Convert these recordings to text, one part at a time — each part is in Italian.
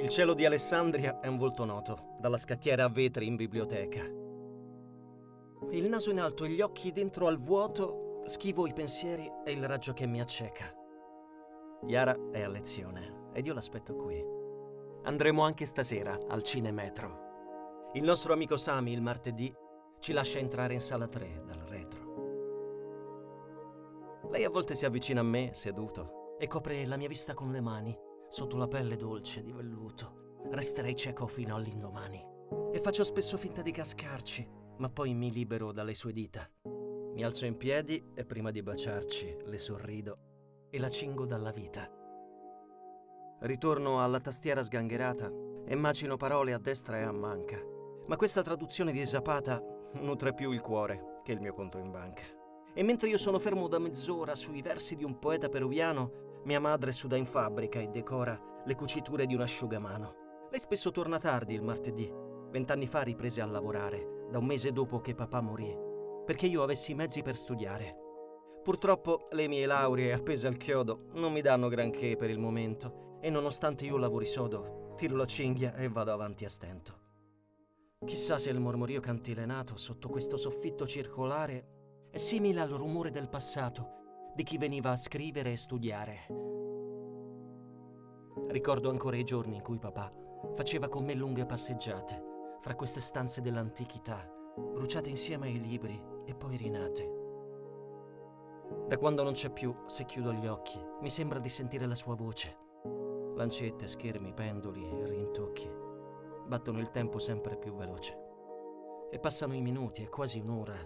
Il cielo di Alessandria è un volto noto, dalla scacchiera a vetri in biblioteca. Il naso in alto e gli occhi dentro al vuoto, schivo i pensieri e il raggio che mi acceca. Yara è a lezione ed io l'aspetto qui. Andremo anche stasera al Cinemetro. Il nostro amico Sami il martedì ci lascia entrare in sala 3 dal retro. Lei a volte si avvicina a me, seduto, e copre la mia vista con le mani sotto la pelle dolce di velluto. Resterei cieco fino all'indomani. E faccio spesso finta di cascarci, ma poi mi libero dalle sue dita. Mi alzo in piedi e prima di baciarci le sorrido e la cingo dalla vita. Ritorno alla tastiera sgangherata e macino parole a destra e a manca. Ma questa traduzione di Zapata nutre più il cuore che il mio conto in banca. E mentre io sono fermo da mezz'ora sui versi di un poeta peruviano, mia madre suda in fabbrica e decora le cuciture di un asciugamano. Lei spesso torna tardi il martedì. Vent'anni fa riprese a lavorare, da un mese dopo che papà morì, perché io avessi i mezzi per studiare. Purtroppo le mie lauree appese al chiodo non mi danno granché per il momento e nonostante io lavori sodo, tiro la cinghia e vado avanti a stento. Chissà se il mormorio cantilenato sotto questo soffitto circolare simile al rumore del passato di chi veniva a scrivere e studiare. Ricordo ancora i giorni in cui papà faceva con me lunghe passeggiate fra queste stanze dell'antichità, bruciate insieme ai libri e poi rinate. Da quando non c'è più, se chiudo gli occhi, mi sembra di sentire la sua voce. Lancette, schermi, pendoli e rintocchi battono il tempo sempre più veloce. E passano i minuti, è quasi un'ora,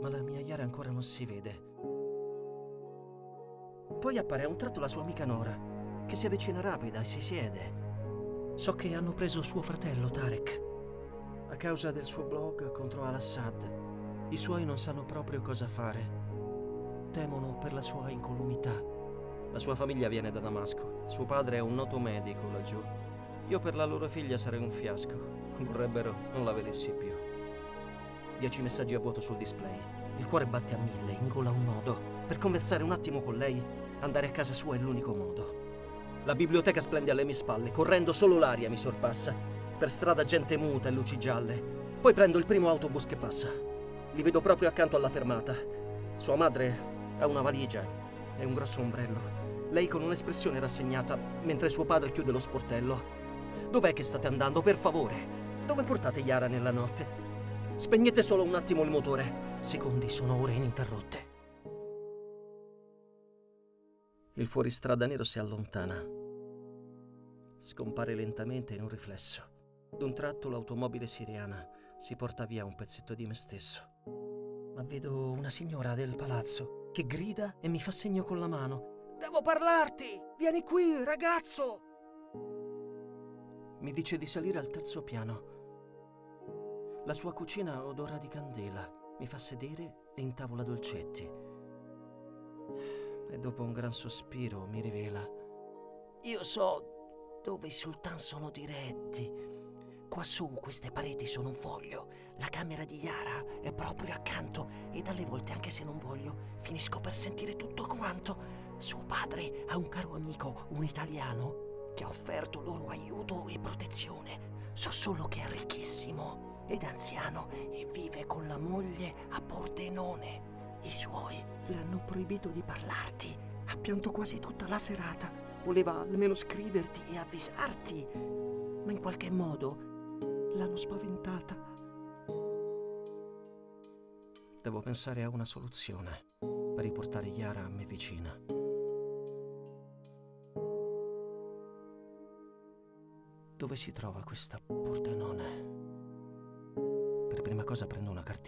ma la mia Yara ancora non si vede. Poi appare a un tratto la sua amica Nora, che si avvicina rapida e si siede. So che hanno preso suo fratello Tarek. A causa del suo blog contro Al-Assad, i suoi non sanno proprio cosa fare. Temono per la sua incolumità. La sua famiglia viene da Damasco. Suo padre è un noto medico laggiù. Io per la loro figlia sarei un fiasco. Vorrebbero non la vedessi più. Dieci messaggi a vuoto sul display. Il cuore batte a mille, ingola un nodo. Per conversare un attimo con lei Andare a casa sua è l'unico modo. La biblioteca splende alle mie spalle, correndo solo l'aria mi sorpassa. Per strada gente muta e luci gialle. Poi prendo il primo autobus che passa. Li vedo proprio accanto alla fermata. Sua madre ha una valigia e un grosso ombrello. Lei con un'espressione rassegnata, mentre suo padre chiude lo sportello. Dov'è che state andando, per favore? Dove portate Yara nella notte? Spegnete solo un attimo il motore. Secondi sono ore ininterrotte. Il fuoristrada nero si allontana. Scompare lentamente in un riflesso. D'un tratto l'automobile siriana si porta via un pezzetto di me stesso. Ma vedo una signora del palazzo che grida e mi fa segno con la mano. Devo parlarti! Vieni qui, ragazzo! Mi dice di salire al terzo piano. La sua cucina odora di candela. Mi fa sedere e intavola dolcetti e dopo un gran sospiro mi rivela. Io so dove i sultan sono diretti. Quassù queste pareti sono un foglio. La camera di Yara è proprio accanto e dalle volte, anche se non voglio, finisco per sentire tutto quanto. Suo padre ha un caro amico, un italiano, che ha offerto loro aiuto e protezione. So solo che è ricchissimo ed anziano e vive con la moglie a Pordenone. I suoi le hanno proibito di parlarti. Ha pianto quasi tutta la serata. Voleva almeno scriverti e avvisarti. Ma in qualche modo l'hanno spaventata. Devo pensare a una soluzione per riportare Yara a me vicina. Dove si trova questa Pordenone? Prima cosa prendo una cartina.